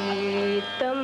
సీతం